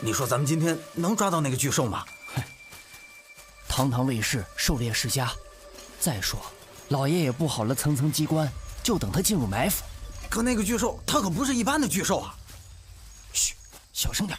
哎，你说咱们今天能抓到那个巨兽吗？堂堂卫士，狩猎世家。再说，老爷也布好了层层机关，就等他进入埋伏。可那个巨兽，它可不是一般的巨兽啊！嘘，小声点。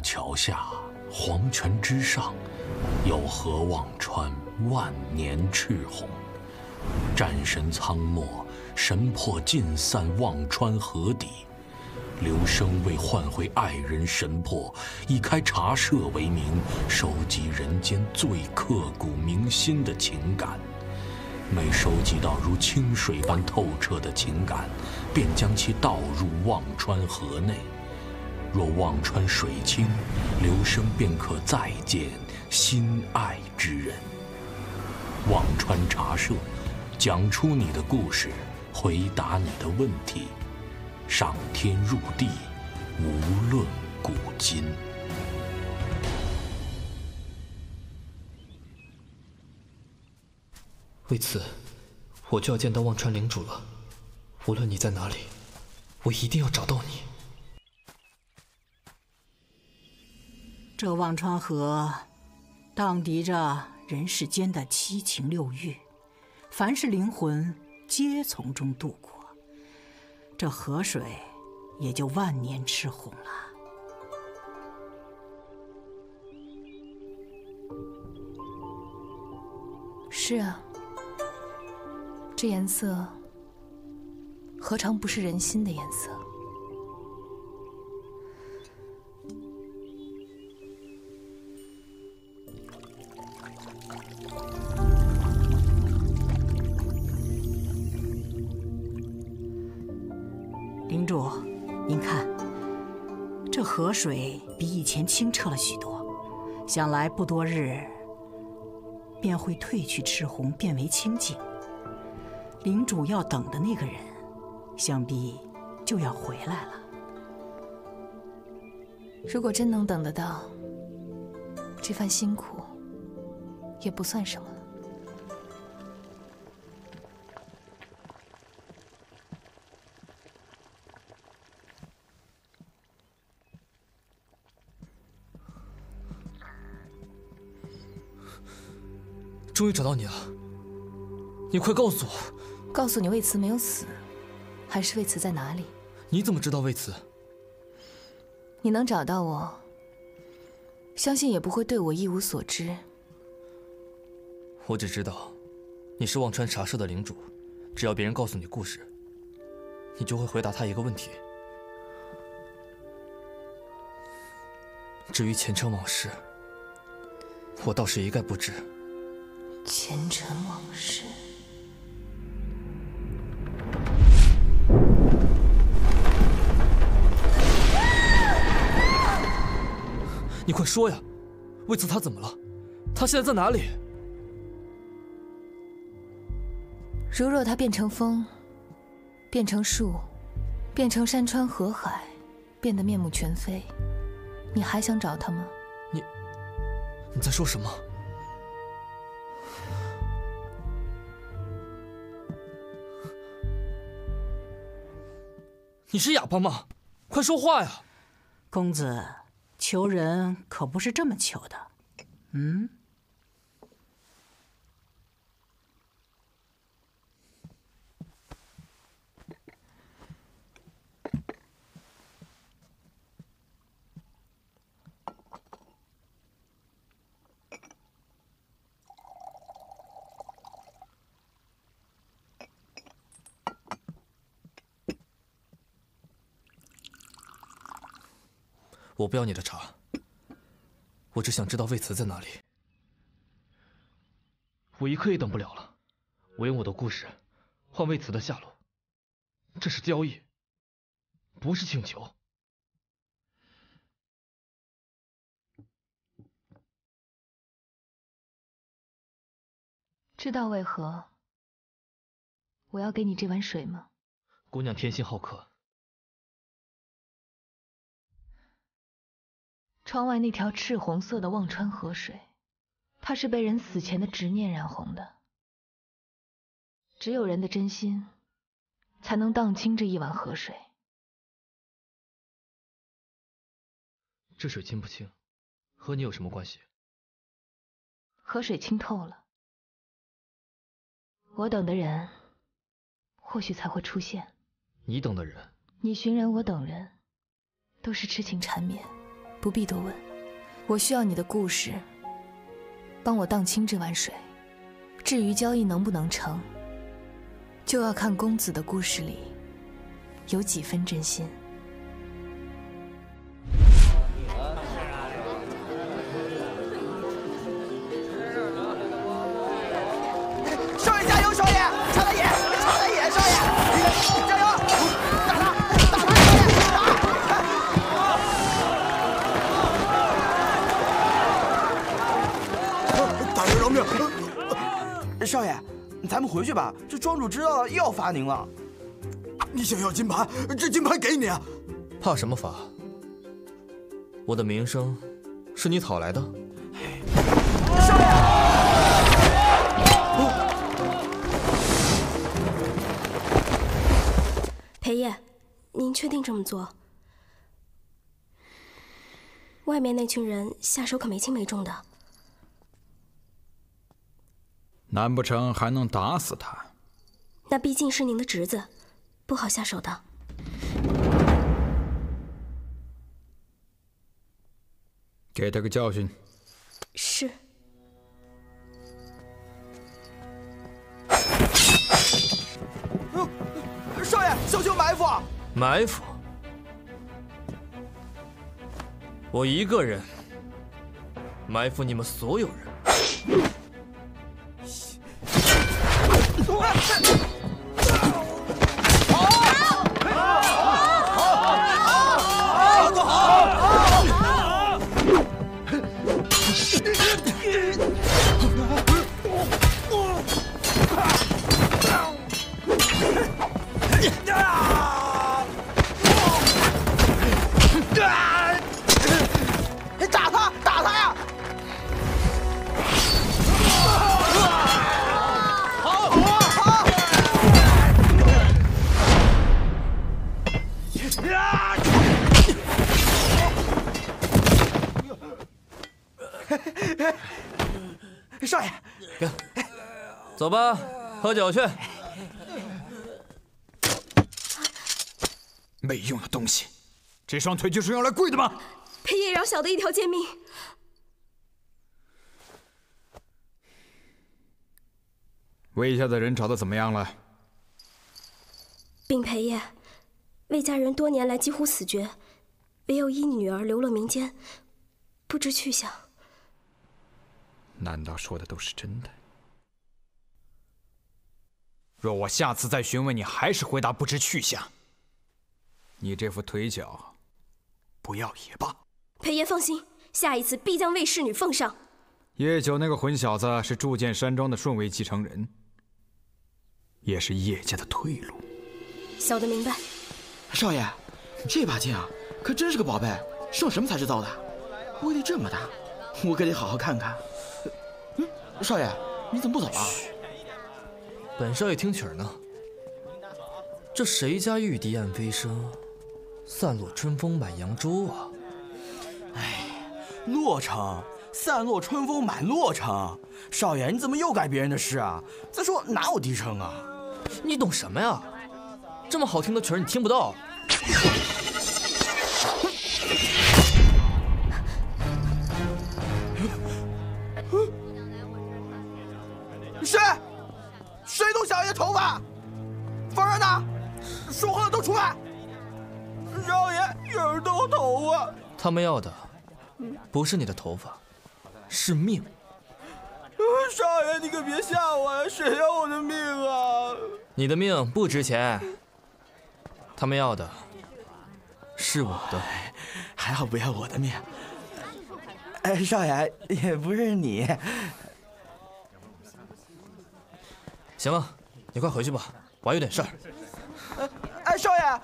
桥下，黄泉之上，有河忘川，万年赤红。战神苍漠，神魄尽散，忘川河底。刘生为换回爱人神魄，以开茶社为名，收集人间最刻骨铭心的情感。每收集到如清水般透彻的情感，便将其倒入忘川河内。若忘川水清，刘生便可再见心爱之人。忘川茶社，讲出你的故事，回答你的问题，上天入地，无论古今。为此，我就要见到忘川领主了。无论你在哪里，我一定要找到你。这忘川河，荡涤着人世间的七情六欲，凡是灵魂皆从中度过。这河水也就万年赤红了。是啊，这颜色何尝不是人心的颜色？领主，您看，这河水比以前清澈了许多，想来不多日便会褪去赤红，变为清净。领主要等的那个人，想必就要回来了。如果真能等得到，这番辛苦也不算什么。终于找到你了，你快告诉我，告诉你魏慈没有死，还是魏慈在哪里？你怎么知道魏慈？你能找到我，相信也不会对我一无所知。我只知道，你是忘川茶社的领主，只要别人告诉你故事，你就会回答他一个问题。至于前尘往事，我倒是一概不知。前尘往事，你快说呀！魏慈他怎么了？他现在在哪里？如若他变成风，变成树，变成山川河海，变得面目全非，你还想找他吗？你你在说什么？你是哑巴吗？快说话呀！公子，求人可不是这么求的。嗯？我不要你的茶，我只想知道魏慈在哪里。我一刻也等不了了，我用我的故事换魏慈的下落，这是交易，不是请求。知道为何我要给你这碗水吗？姑娘天性好客。窗外那条赤红色的忘川河水，它是被人死前的执念染红的。只有人的真心，才能荡清这一碗河水。这水清不清，和你有什么关系？河水清透了，我等的人，或许才会出现。你等的人？你寻人，我等人，都是痴情缠绵。不必多问，我需要你的故事，帮我荡清这碗水。至于交易能不能成，就要看公子的故事里有几分真心。少爷，咱们回去吧，这庄主知道了又要罚您了。你想要金牌，这金牌给你啊！怕什么罚？我的名声是你讨来的。少爷。裴爷，您确定这么做？外面那群人下手可没轻没重的。难不成还能打死他？那毕竟是您的侄子，不好下手的。给他个教训。是。少爷，小心埋伏！埋伏？我一个人埋伏你们所有人。走吧，喝酒去。没用的东西，这双腿就是用来跪的吗？裴爷饶小的一条贱命。魏家的人找的怎么样了？禀裴爷，魏家人多年来几乎死绝，唯有一女儿流落民间，不知去向。难道说的都是真的？若我下次再询问你，还是回答不知去向，你这副腿脚，不要也罢。裴爷放心，下一次必将为侍女奉上。叶九那个混小子是铸剑山庄的顺位继承人，也是叶家的退路。小的明白。少爷，这把剑啊，可真是个宝贝，是用什么材质造的？威力这么大，我可得好好看看。嗯，少爷，你怎么不走啊？本少爷听曲儿呢。这谁家玉笛暗飞声，散落春风满扬州啊？哎，洛城，散落春风满洛城。少爷，你怎么又改别人的诗啊？再说哪有笛声啊？你懂什么呀？这么好听的曲儿你听不到？谁？谁动小爷的头发？方人呢？说话的都出来！少爷，有人动我头发。他们要的不是你的头发，是命。少爷，你可别吓我呀！谁要我的命啊？你的命不值钱。他们要的是我的，还好不要我的命。哎，少爷，也不是你。行了，你快回去吧，我还有点事儿。哎，少爷。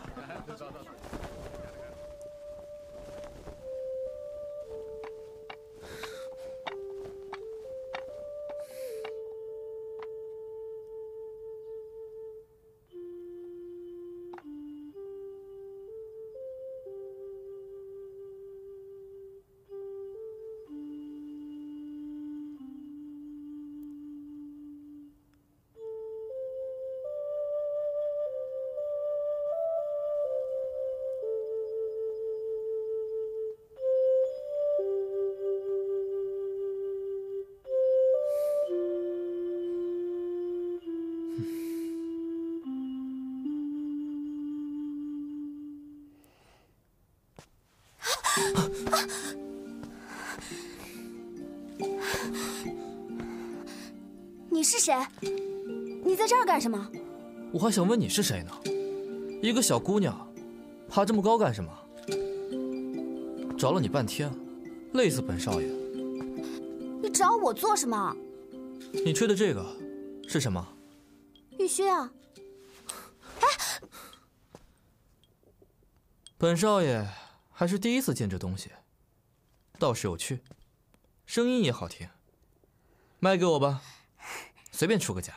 什么？我还想问你是谁呢。一个小姑娘，爬这么高干什么？找了你半天，累死本少爷。你找我做什么？你吹的这个是什么？玉靴啊。哎，本少爷还是第一次见这东西，倒是有趣，声音也好听。卖给我吧。随便出个价。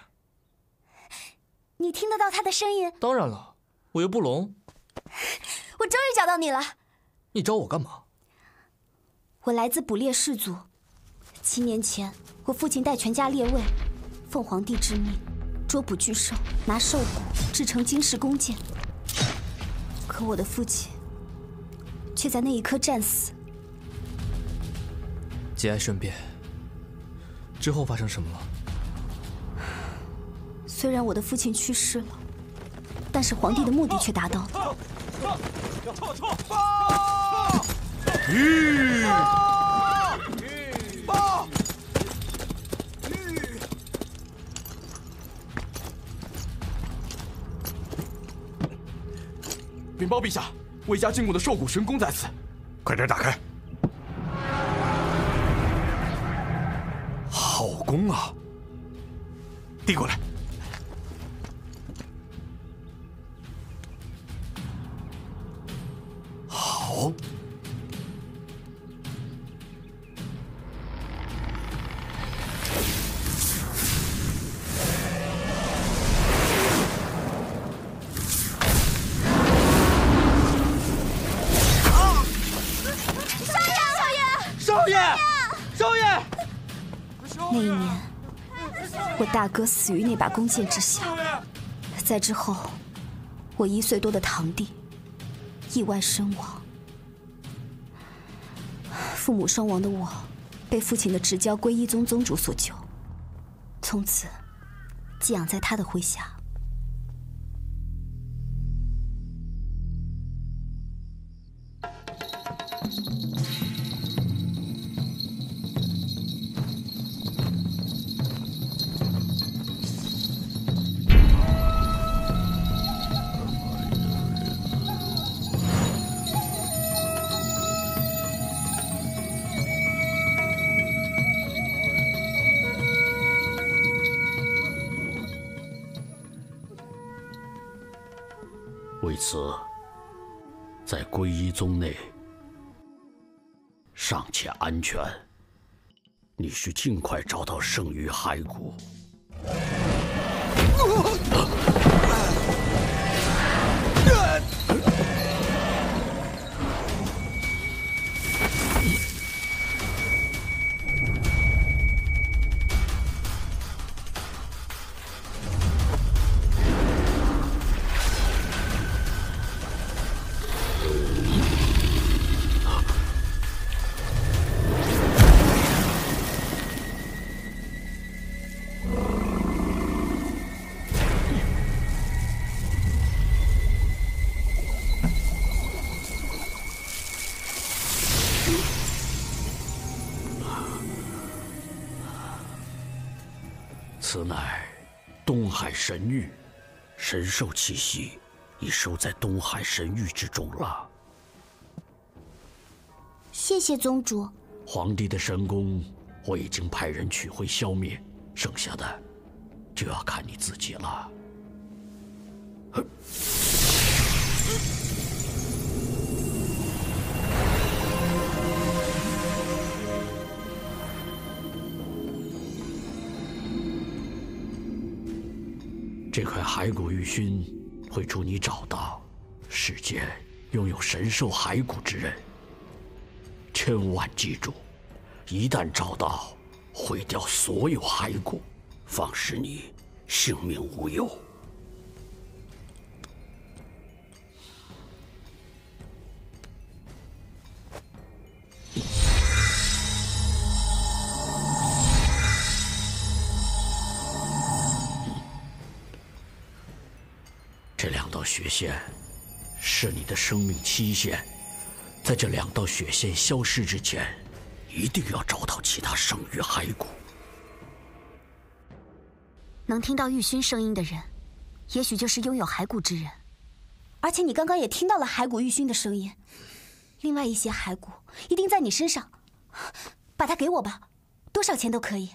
你听得到他的声音？当然了，我又不聋。我终于找到你了。你找我干嘛？我来自捕猎氏族。七年前，我父亲带全家列位，奉皇帝之命，捉捕巨兽，拿兽骨制成金石弓箭。可我的父亲却在那一刻战死。节哀顺变。之后发生什么了？虽然我的父亲去世了，但是皇帝的目的却达到了。撤撤！报！玉！报！玉！禀报陛下，魏家进贡的兽骨神弓在此，快点打开。好弓啊！递过来。大哥死于那把弓箭之下。在之后，我一岁多的堂弟意外身亡。父母双亡的我，被父亲的至交归一宗宗主所救，从此寄养在他的麾下。全，你需尽快找到剩余骸骨。海神域，神兽气息已收在东海神域之中了。谢谢宗主。皇帝的神功，我已经派人取回消灭，剩下的就要看你自己了。这块骸骨玉勋会助你找到世间拥有神兽骸骨之人。千万记住，一旦找到，毁掉所有骸骨，方使你性命无忧。这两道血线是你的生命期限，在这两道血线消失之前，一定要找到其他剩余骸骨。能听到玉勋声音的人，也许就是拥有骸骨之人。而且你刚刚也听到了骸骨玉勋的声音，另外一些骸骨一定在你身上，把它给我吧，多少钱都可以。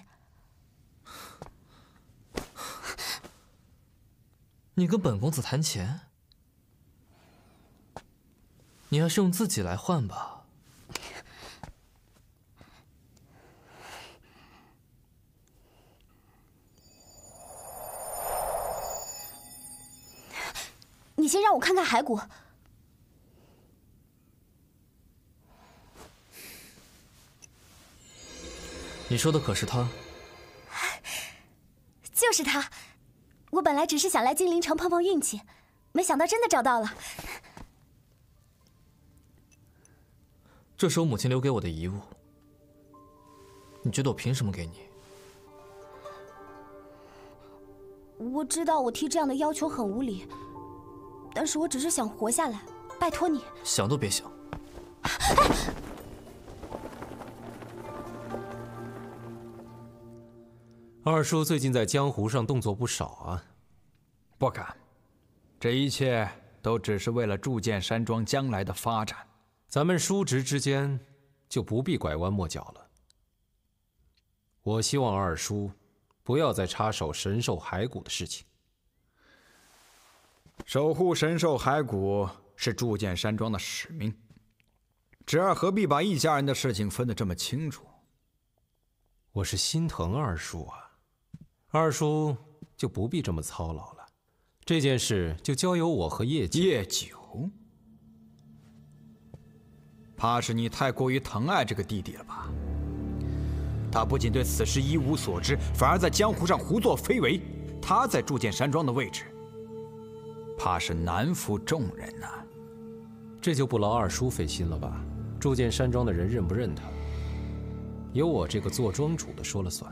你跟本公子谈钱，你还是用自己来换吧。你先让我看看骸骨。你说的可是他？就是他。我本来只是想来金陵城碰碰运气，没想到真的找到了。这是我母亲留给我的遗物，你觉得我凭什么给你？我知道我提这样的要求很无理，但是我只是想活下来，拜托你。想都别想！二叔最近在江湖上动作不少啊。不敢，这一切都只是为了铸剑山庄将来的发展。咱们叔侄之间就不必拐弯抹角了。我希望二叔不要再插手神兽骸骨的事情。守护神兽骸骨是铸剑山庄的使命，侄儿何必把一家人的事情分得这么清楚？我是心疼二叔啊。二叔就不必这么操劳了，这件事就交由我和叶九。叶九，怕是你太过于疼爱这个弟弟了吧？他不仅对此事一无所知，反而在江湖上胡作非为。他在铸剑山庄的位置，怕是难服众人呐。这就不劳二叔费心了吧？铸剑山庄的人认不认他，由我这个做庄主的说了算。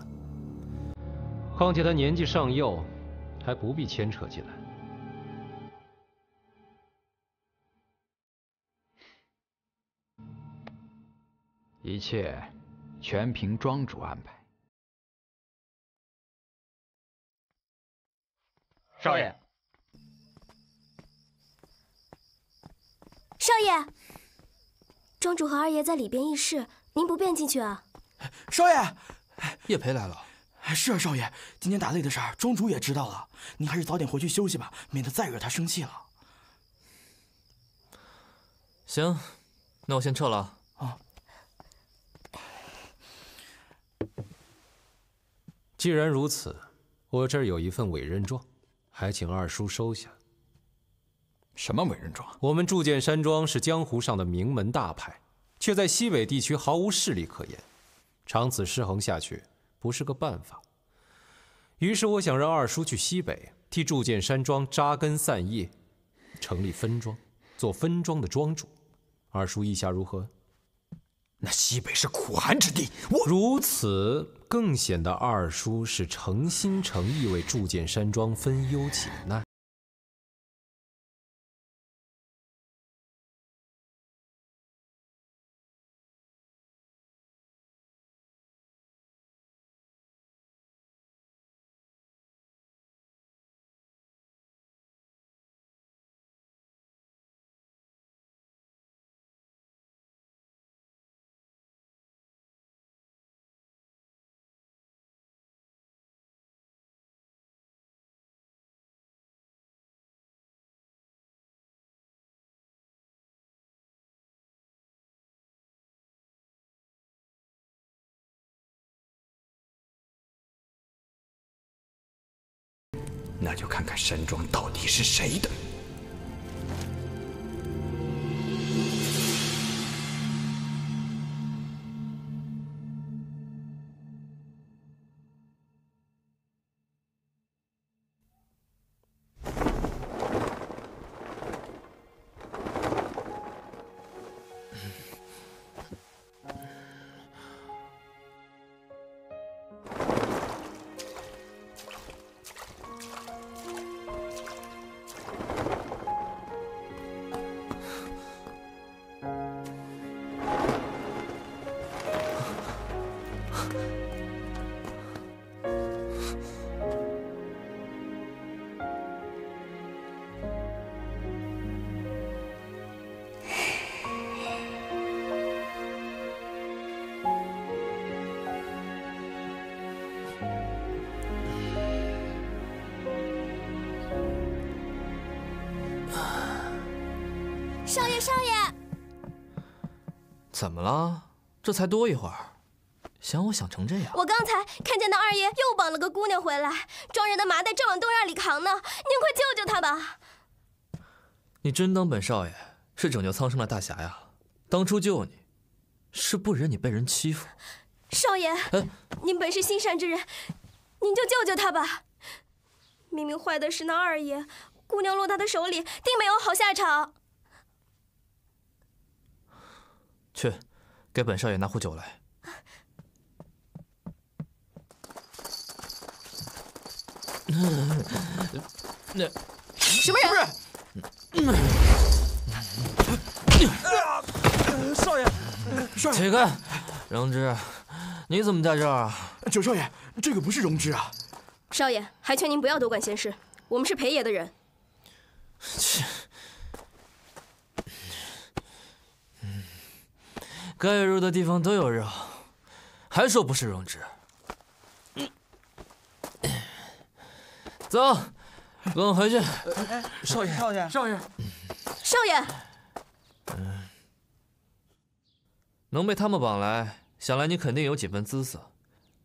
况且他年纪尚幼，还不必牵扯进来。一切全凭庄主安排。少爷，少爷，庄主和二爷在里边议事，您不便进去啊？少爷，叶培来了。是啊，少爷，今天打擂的事儿，庄主也知道了。您还是早点回去休息吧，免得再惹他生气了。行，那我先撤了。啊。既然如此，我这儿有一份委任状。还请二叔收下。什么委任状？我们铸剑山庄是江湖上的名门大派，却在西北地区毫无势力可言，长此失衡下去不是个办法。于是我想让二叔去西北，替铸剑山庄扎根散叶，成立分庄，做分庄的庄主。二叔意下如何？那西北是苦寒之地，我如此更显得二叔是诚心诚意为铸剑山庄分忧解难。那就看看山庄到底是谁的。怎么了？这才多一会儿，想我想成这样？我刚才看见那二爷又绑了个姑娘回来，装人的麻袋正往东院里扛呢，您快救救他吧！你真当本少爷是拯救苍生的大侠呀？当初救你，是不忍你被人欺负。少爷，您本是心善之人，您就救救他吧。明明坏的是那二爷，姑娘落他的手里，定没有好下场。去，给本少爷拿壶酒来。那什么人？少爷，少爷，起开！荣之，你怎么在这儿啊？九少爷，这个不是荣之啊。少爷，还劝您不要多管闲事，我们是裴爷的人。切。该入的地方都有肉，还说不是荣之？走，跟我回去。少爷，少爷，少爷，少爷。能被他们绑来，想来你肯定有几分姿色。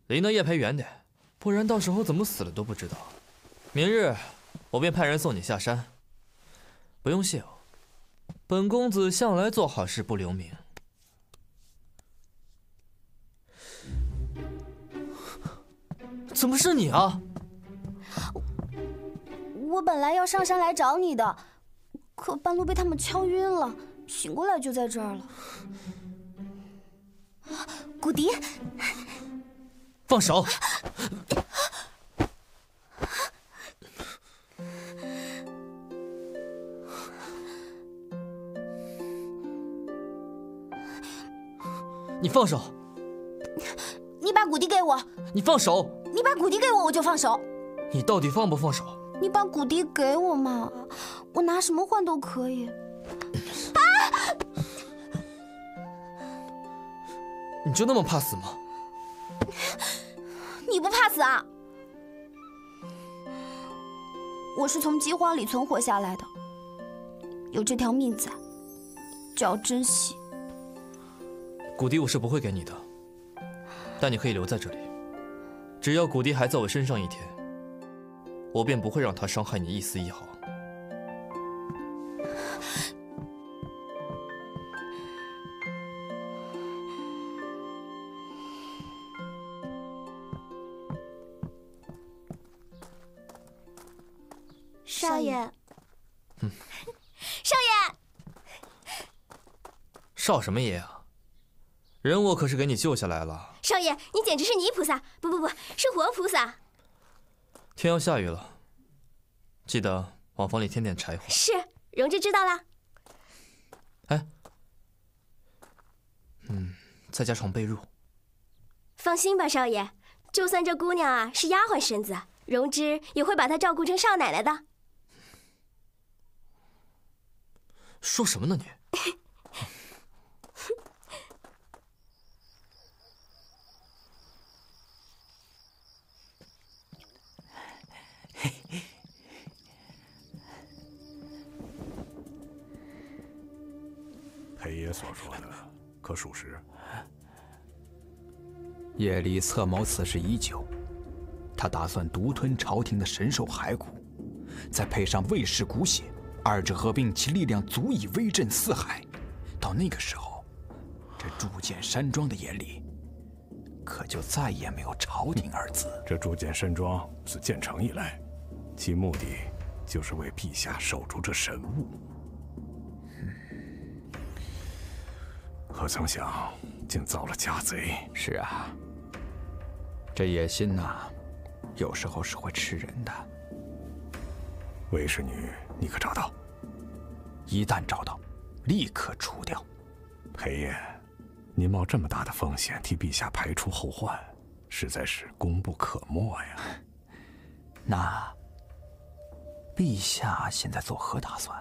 离那叶培远点，不然到时候怎么死了都不知道。明日我便派人送你下山。不用谢我，本公子向来做好事不留名。怎么是你啊？我本来要上山来找你的，可半路被他们敲晕了，醒过来就在这儿了。古迪，放手！你放手！你把古迪给我！你放手！你把古迪给我，我就放手。你到底放不放手？你把古迪给我嘛，我拿什么换都可以。啊！你就那么怕死吗？你不怕死啊？我是从饥荒里存活下来的，有这条命在，就要珍惜。古迪我是不会给你的，但你可以留在这里。只要古迪还在我身上一天，我便不会让他伤害你一丝一毫。少爷，嗯，少爷，少什么爷啊？人我可是给你救下来了。少爷，你简直是泥菩萨！不不不，是活菩萨。天要下雨了，记得往房里添点柴火。是，荣芝知道了。哎，嗯，再加床被褥。放心吧，少爷，就算这姑娘啊是丫鬟身子，荣芝也会把她照顾成少奶奶的。说什么呢你？裴爷所说的可属实？夜里策谋此事已久，他打算独吞朝廷的神兽骸骨，再配上卫氏骨血，二者合并，其力量足以威震四海。到那个时候，这铸剑山庄的眼里，可就再也没有朝廷二字。这铸剑山庄自建成以来，其目的就是为陛下守住这神物。何曾想，竟遭了家贼。是啊，这野心呐，有时候是会吃人的。韦氏女，你可找到？一旦找到，立刻除掉。裴爷，您冒这么大的风险替陛下排除后患，实在是功不可没呀。那陛下现在作何打算？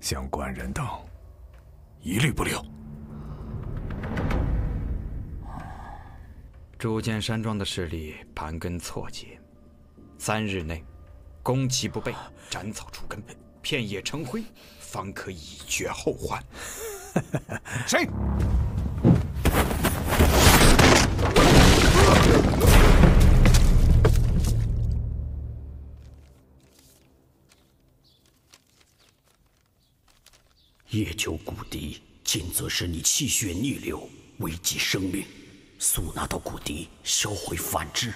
相关人等，一律不留。铸剑山庄的势力盘根错节，三日内攻其不备，斩草除根，片叶成灰，方可以绝后患。谁？夜囚古敌，轻则使你气血逆流，危及生命；速拿到古笛，销毁反制。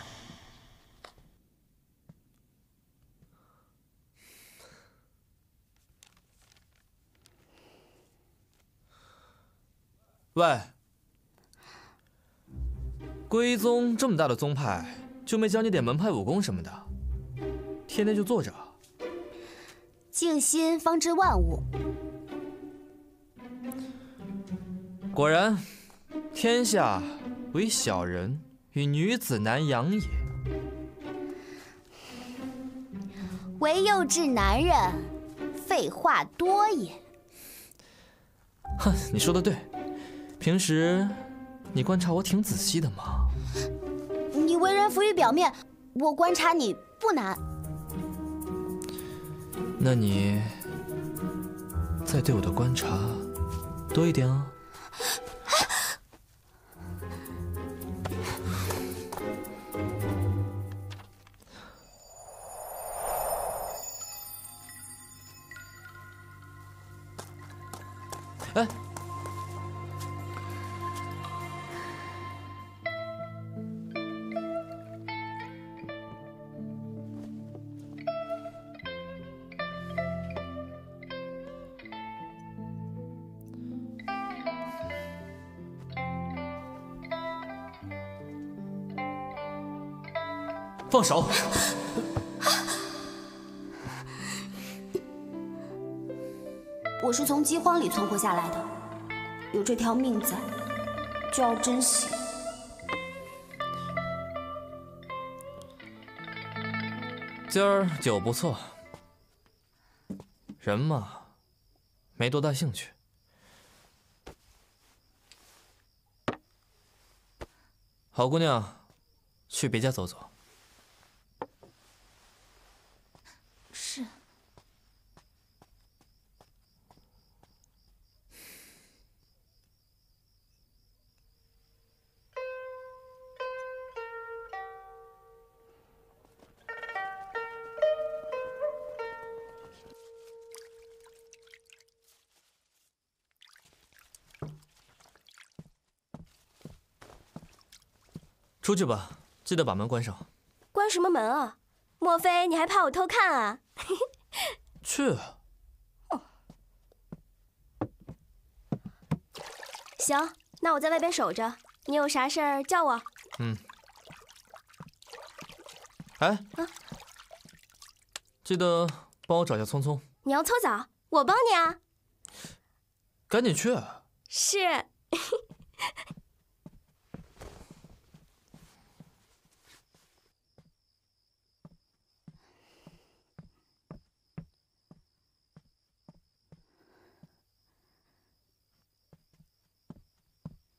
喂，归宗这么大的宗派，就没教你点门派武功什么的？天天就坐着？静心方知万物。果然，天下唯小人与女子难养也。唯幼稚男人，废话多也。哼，你说的对。平时你观察我挺仔细的嘛。你为人浮于表面，我观察你不难。那你再对我的观察多一点啊。放手！我是从饥荒里存活下来的，有这条命在，就要珍惜。今儿酒不错，人嘛，没多大兴趣。好姑娘，去别家走走。出去吧，记得把门关上。关什么门啊？莫非你还怕我偷看啊？去。行，那我在外边守着，你有啥事儿叫我。嗯。哎。啊。记得帮我找下聪聪。你要搓澡，我帮你啊。赶紧去。是。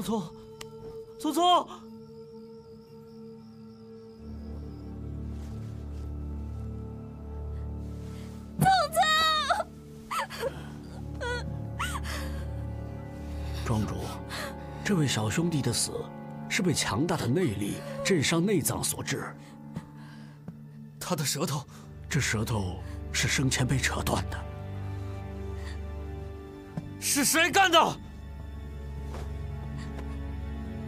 聪聪，聪聪，聪 庄主，这位小兄弟的死是被强大的内力震伤内脏所致。他的舌头，这舌头是生前被扯断的。是谁干的？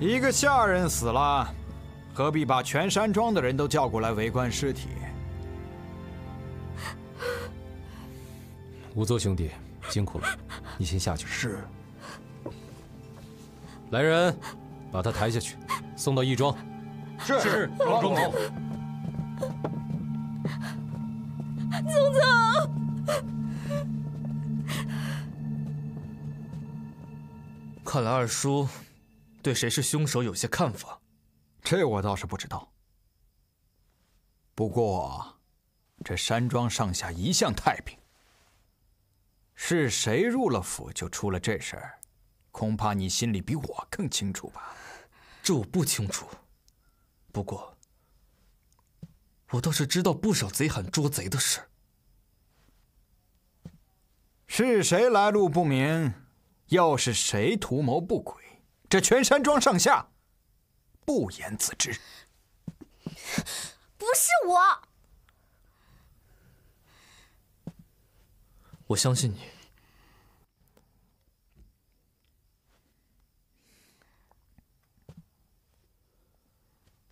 一个下人死了，何必把全山庄的人都叫过来围观尸体？吴作兄弟，辛苦了，你先下去。是。来人，把他抬下去，送到义庄。是，庄主。聪聪。看来二叔对谁是凶手有些看法。这我倒是不知道。不过，这山庄上下一向太平。是谁入了府就出了这事儿，恐怕你心里比我更清楚吧？这我不清楚。不过，我倒是知道不少贼喊捉贼的事。是谁来路不明？又是谁图谋不轨？这全山庄上下不言自知。不是我，我相信你。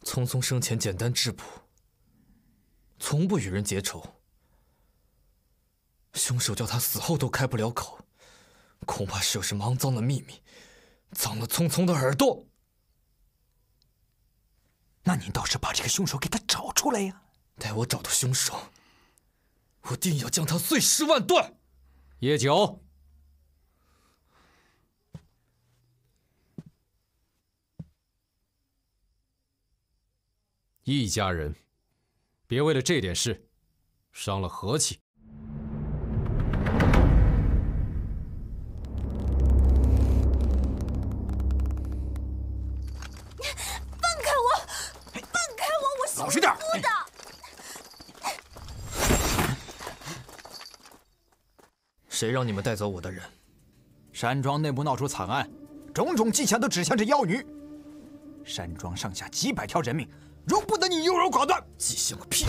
聪聪生前简单质朴，从不与人结仇。凶手叫他死后都开不了口，恐怕是有什么肮脏的秘密，脏了聪聪的耳朵。那你倒是把这个凶手给他找出来呀！待我找到凶手，我定要将他碎尸万段。叶九。一家人，别为了这点事伤了和气。谁让你们带走我的人？山庄内部闹出惨案，种种迹象都指向这妖女。山庄上下几百条人命，容不得你优柔寡断。迹象个屁！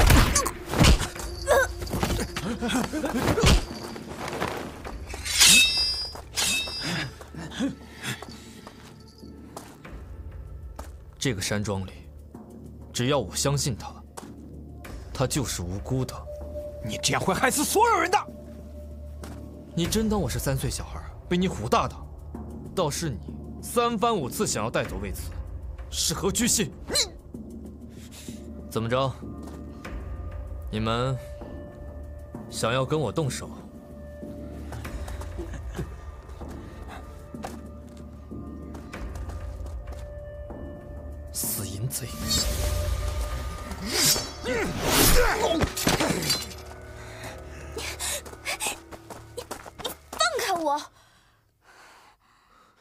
这个山庄里，只要我相信他，他就是无辜的。你这样会害死所有人的。你真当我是三岁小孩被你唬大的？倒是你三番五次想要带走魏慈，是何居心？你怎么着？你们想要跟我动手？死淫贼！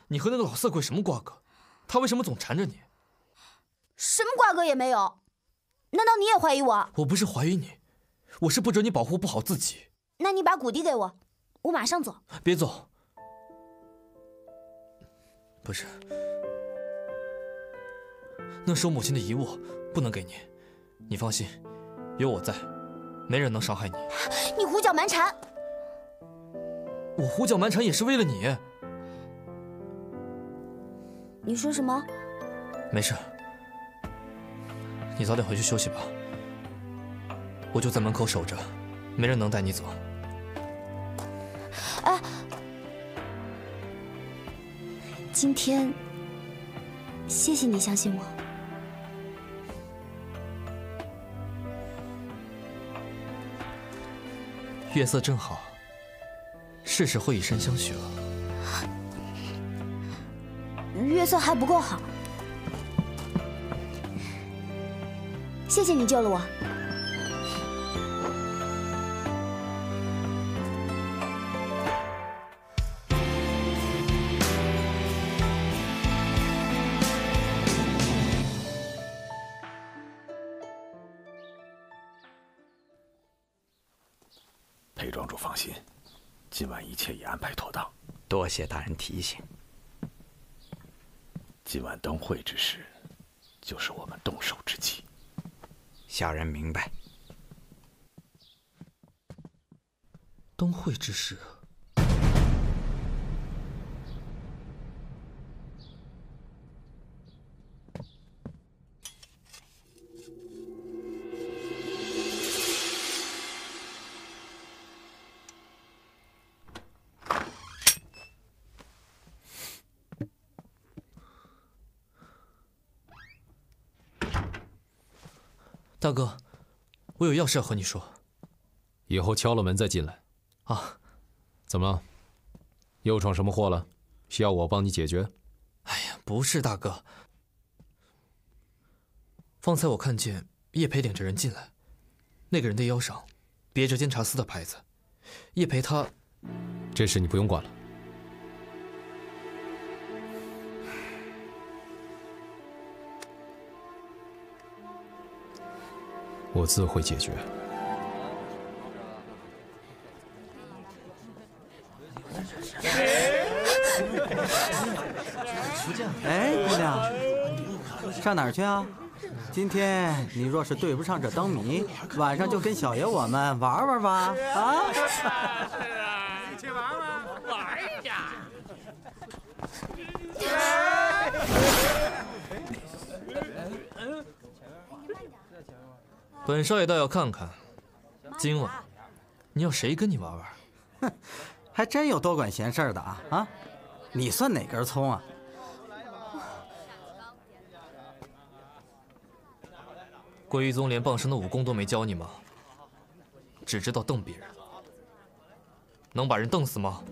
你和那个老色鬼什么瓜葛？他为什么总缠着你？什么瓜葛也没有。难道你也怀疑我？我不是怀疑你，我是不准你保护不好自己。那你把谷笛给我，我马上走。别走！不是，那是我母亲的遗物，不能给你。你放心，有我在，没人能伤害你。你胡搅蛮缠！我胡搅蛮缠也是为了你。你说什么？没事，你早点回去休息吧。我就在门口守着，没人能带你走。哎，今天谢谢你相信我。月色正好，是时候以身相许了。月色还不够好，谢谢你救了我。裴庄主放心，今晚一切已安排妥当。多谢大人提醒。今晚灯会之事，就是我们动手之机。小人明白。灯会之时，大哥，我有要事要和你说。以后敲了门再进来。啊，怎么了？又闯什么祸了？需要我帮你解决？哎呀，不是大哥。方才我看见叶培领着人进来，那个人的腰上别着监察司的牌子。叶培他……这事你不用管了。我自会解决。哎，姑娘，上哪儿去啊？今天你若是对不上这灯谜，晚上就跟小爷我们玩玩吧。啊，是啊，一起玩玩，玩一下。本少爷倒要看看，今晚你要谁跟你玩玩？哼，还真有多管闲事的啊啊！你算哪根葱啊？归一宗连傍身的武功都没教你吗？只知道瞪别人，能把人瞪死吗？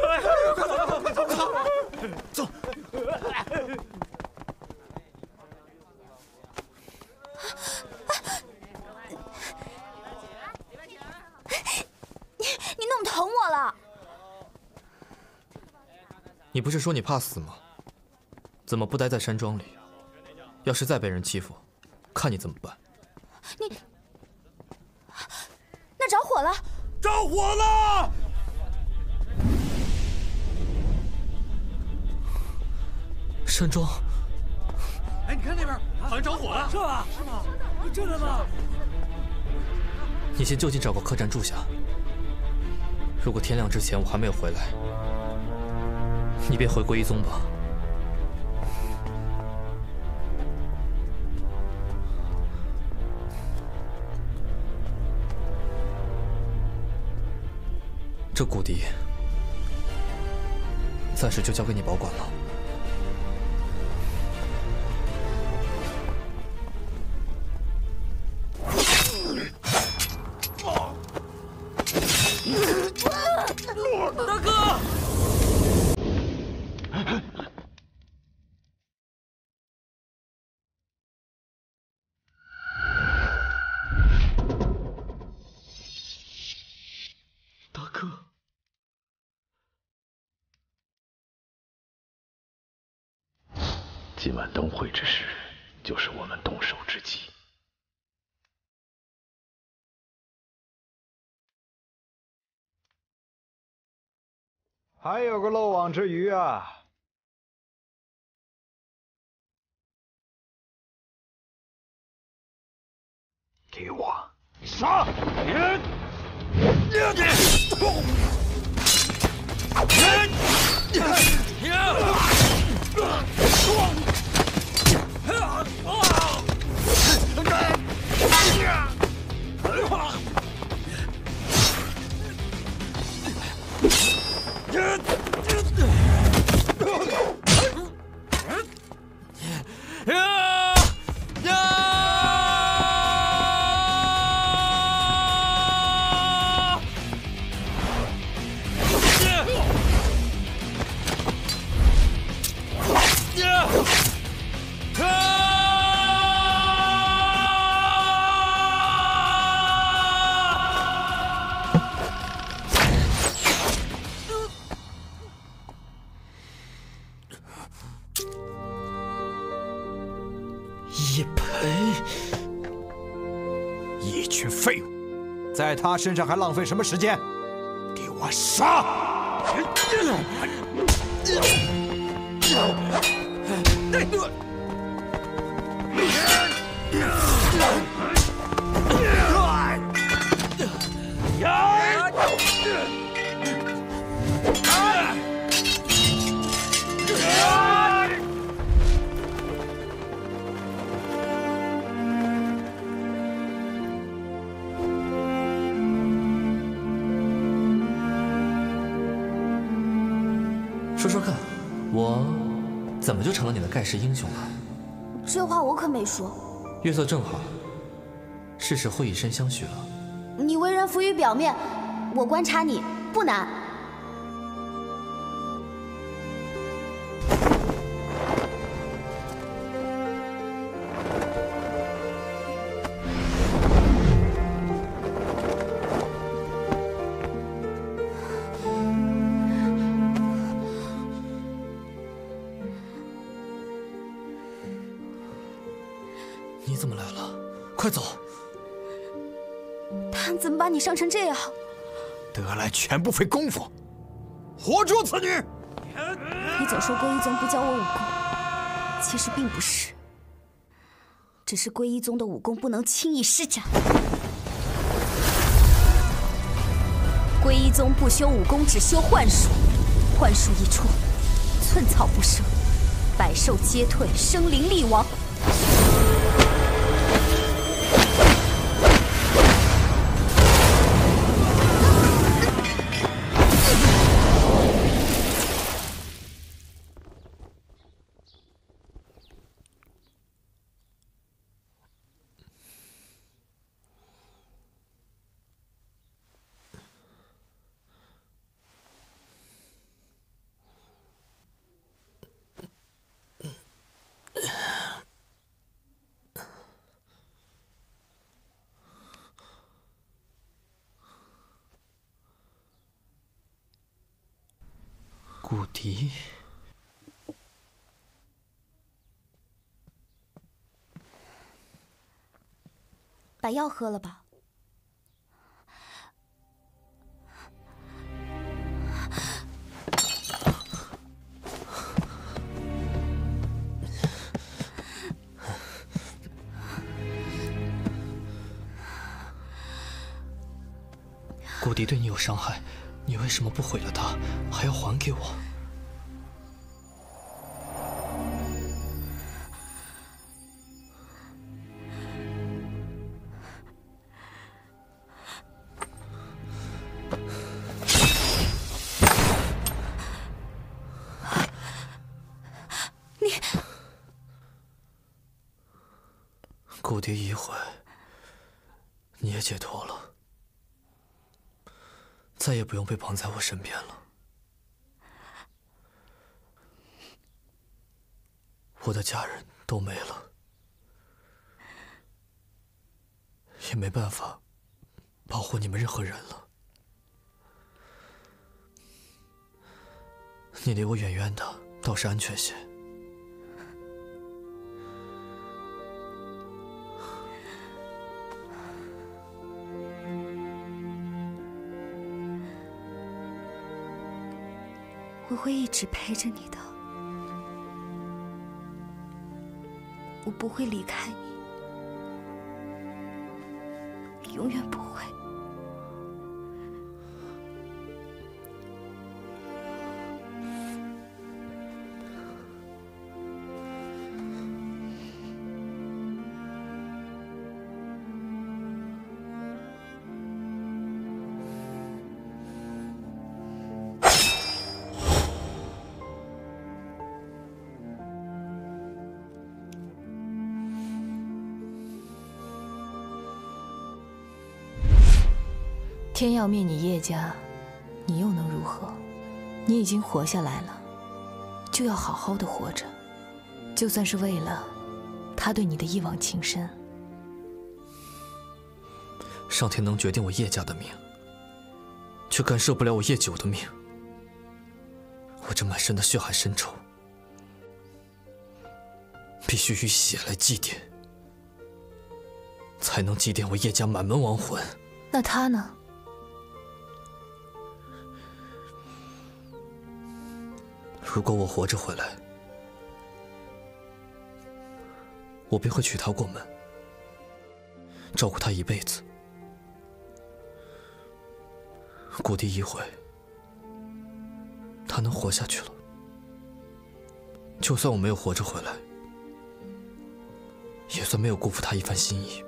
快走，快走，快走！走。你你怎么疼我了？你不是说你怕死吗？怎么不待在山庄里？要是再被人欺负，看你怎么办？你那着火了！着火了！山庄。哎，你看那边，好像着火了，是吧？是吗？真的吗？你先就近找个客栈住下。如果天亮之前我还没有回来，你便回归一宗吧。这骨笛，暂时就交给你保管了。会之时，就是我们动手之机。还有个漏网之鱼啊！给我杀！叶他身上还浪费什么时间？给我杀！盖世英雄了？这话我可没说。月色正好，是时候以身相许了。你为人浮于表面，我观察你不难。快走！他怎么把你伤成这样？得来全不费工夫，活捉此女！你总说皈依宗不教我武功，其实并不是，只是皈依宗的武功不能轻易施展。皈依宗不修武功，只修幻术，幻术一出，寸草不生，百兽皆退，生灵力亡。骨笛，把药喝了吧。骨笛对你有伤害，你为什么不毁了它，还要还给我？骨笛一毁，你也解脱了，再也不用被绑在我身边了。我的家人都没了，也没办法保护你们任何人了。你离我远远的，倒是安全些。会一直陪着你的，我不会离开你，永远不会。天要灭你叶家，你又能如何？你已经活下来了，就要好好的活着，就算是为了他对你的一往情深。上天能决定我叶家的命，却干涉不了我叶九的命。我这满身的血海深仇，必须以血来祭奠，才能祭奠我叶家满门亡魂。那他呢？如果我活着回来，我便会娶她过门，照顾她一辈子。谷地一毁，她能活下去了。就算我没有活着回来，也算没有辜负她一番心意。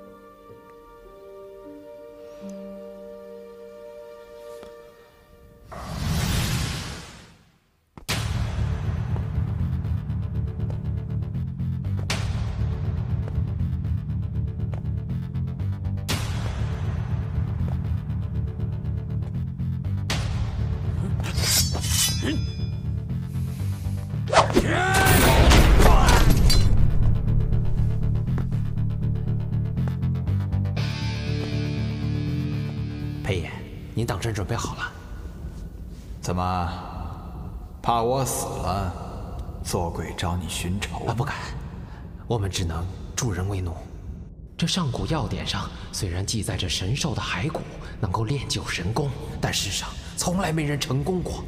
们只能助人为奴。这上古药典上虽然记载着神兽的骸骨能够练就神功，但世上从来没人成功过。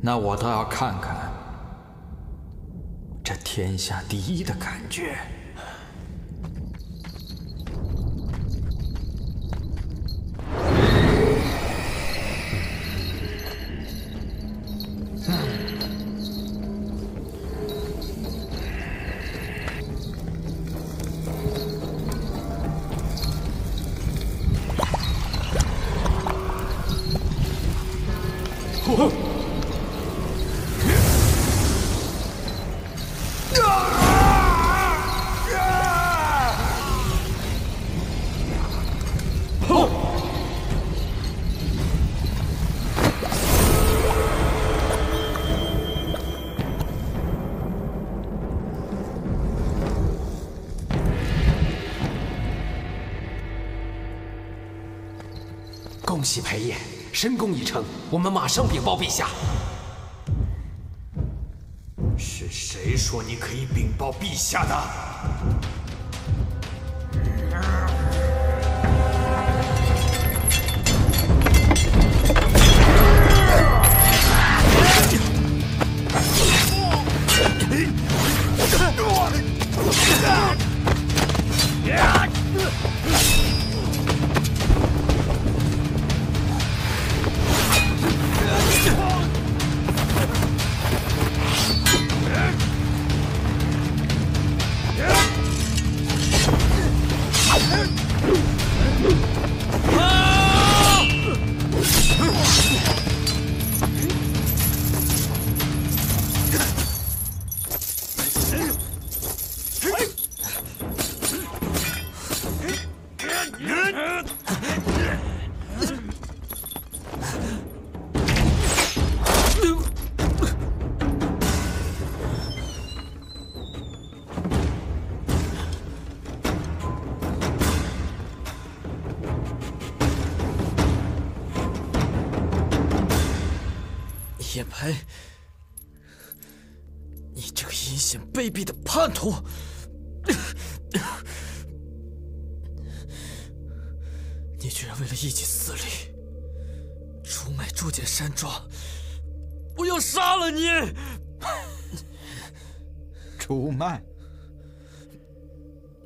那我倒要看看这天下第一的感觉。喜裴爷，神功已成，我们马上禀报陛下。是谁说你可以禀报陛下的？叶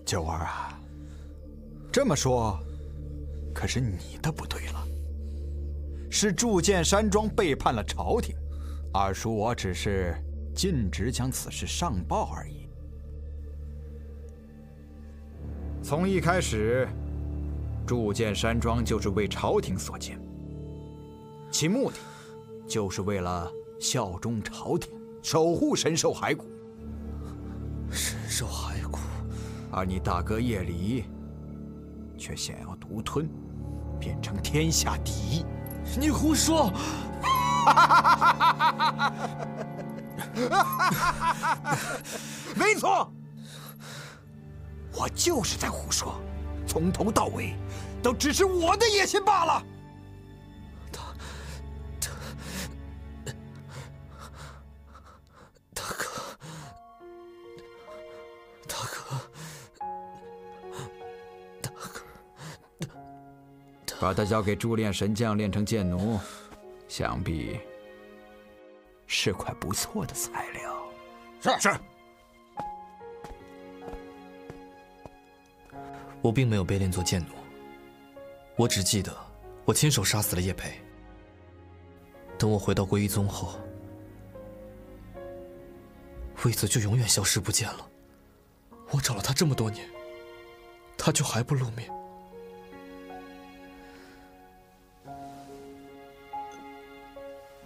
九儿啊，这么说，可是你的不对了。是铸剑山庄背叛了朝廷，二叔我只是尽职将此事上报而已。从一开始，铸剑山庄就是为朝廷所建，其目的就是为了效忠朝廷，守护神兽骸骨。神兽骸骨，而你大哥叶离，却想要独吞，变成天下第一。你胡说！没错，我就是在胡说，从头到尾都只是我的野心罢了。把他交给铸炼神将炼成剑奴，想必是块不错的材料。是是。我并没有被炼作剑奴，我只记得我亲手杀死了叶培。等我回到归一宗后，魏子就永远消失不见了。我找了他这么多年，他却还不露面。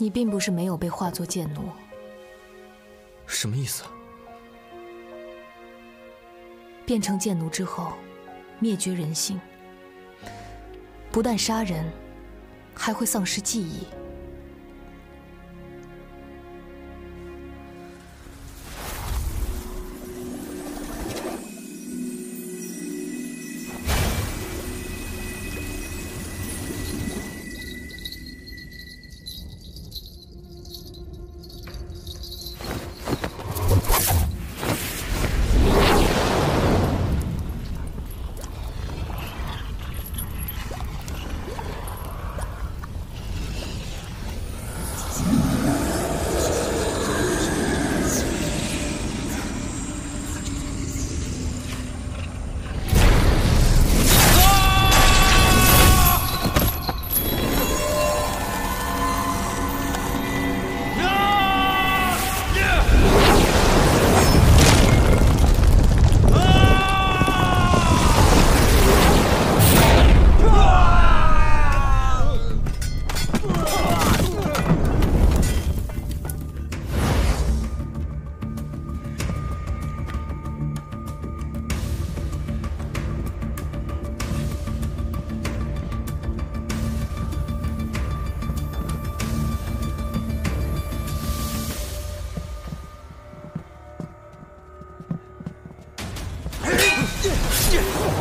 你并不是没有被化作剑奴。什么意思？变成剑奴之后，灭绝人性，不但杀人，还会丧失记忆。剑。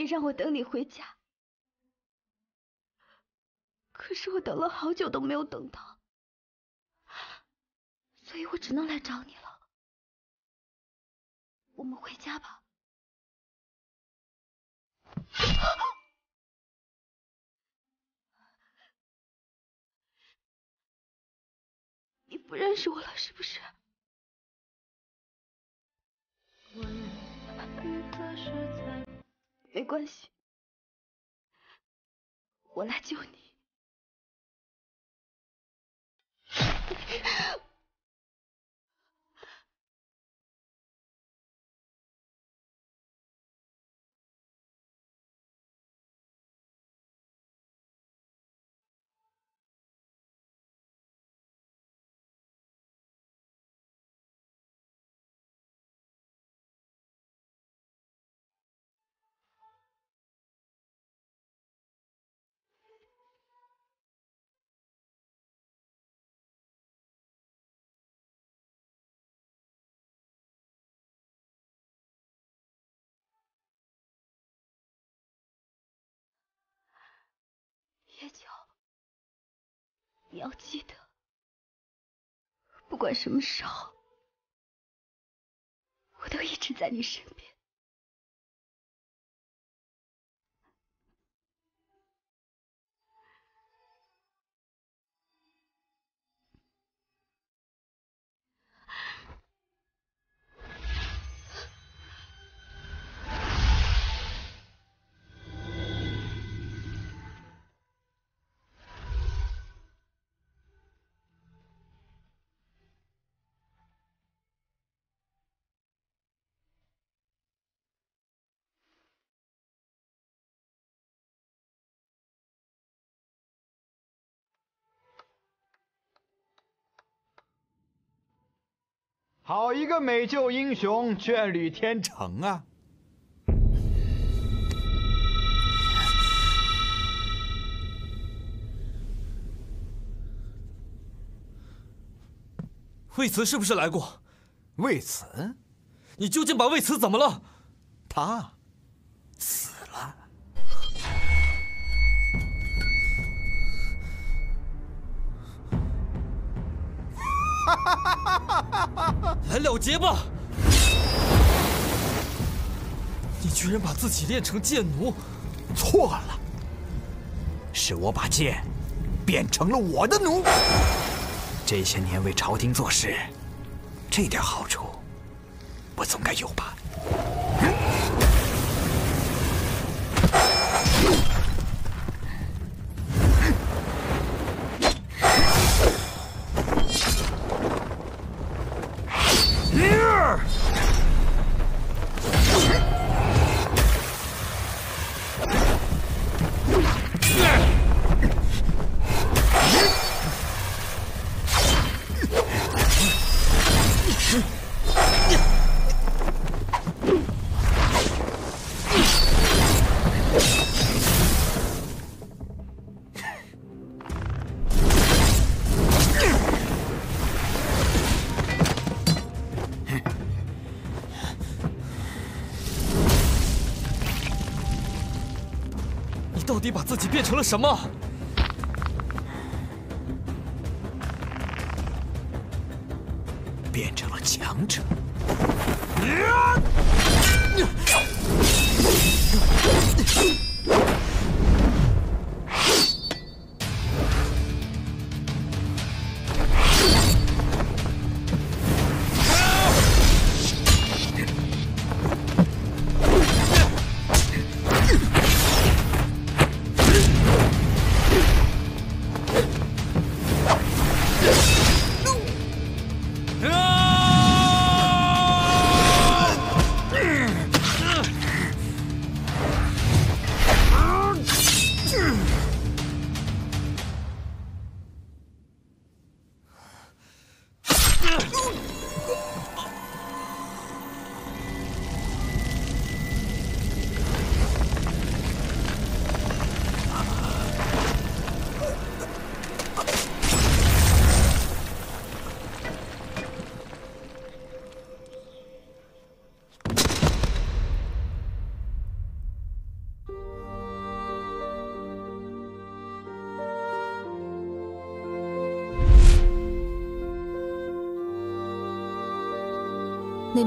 你让我等你回家，可是我等了好久都没有等到，所以我只能来找你了。我们回家吧。你不认识我了是不是？没关系，我来救你。叶九，你要记得，不管什么时候，我都一直在你身边。好一个美救英雄，眷侣天成啊！魏慈是不是来过？魏慈，你究竟把魏慈怎么了？他死了。来了结吧！你居然把自己练成剑奴，错了，是我把剑变成了我的奴。这些年为朝廷做事，这点好处我总该有吧？到底把自己变成了什么？变成了强者。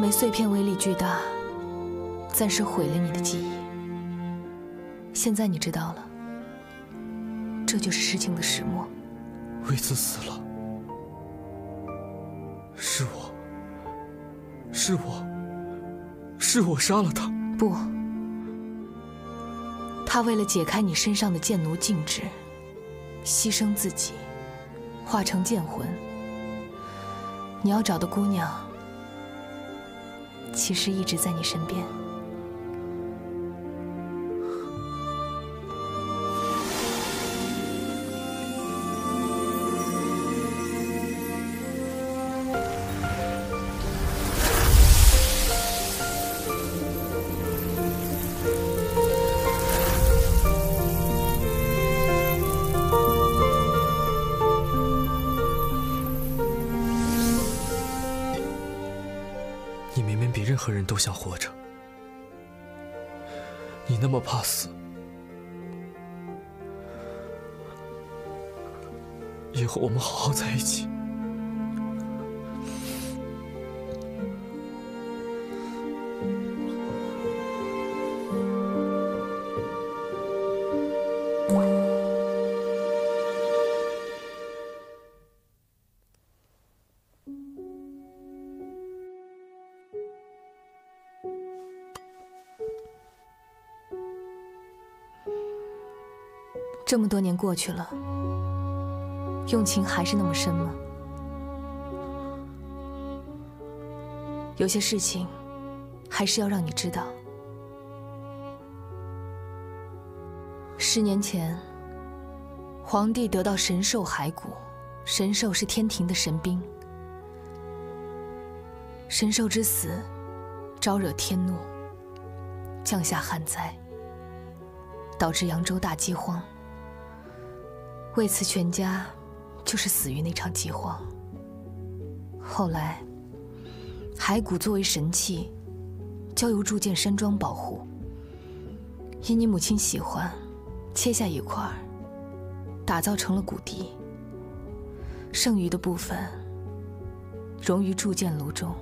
枚碎片威力巨大，暂时毁了你的记忆。现在你知道了，这就是事情的始末。魏子死了，是我，是我，是我杀了他。不，他为了解开你身上的剑奴禁制，牺牲自己，化成剑魂。你要找的姑娘，其实一直在你身边。都想活着，你那么怕死，以后我们好好在一起。这么多年过去了，用情还是那么深吗？有些事情，还是要让你知道。十年前，皇帝得到神兽骸骨，神兽是天庭的神兵，神兽之死，招惹天怒，降下旱灾，导致扬州大饥荒。为此，全家就是死于那场饥荒。后来，骸骨作为神器，交由铸剑山庄保护。因你母亲喜欢，切下一块，打造成了骨笛。剩余的部分，融于铸剑炉中，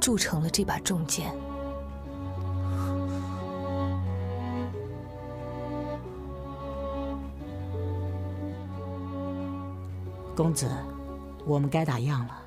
铸成了这把重剑。公子，我们该打烊了。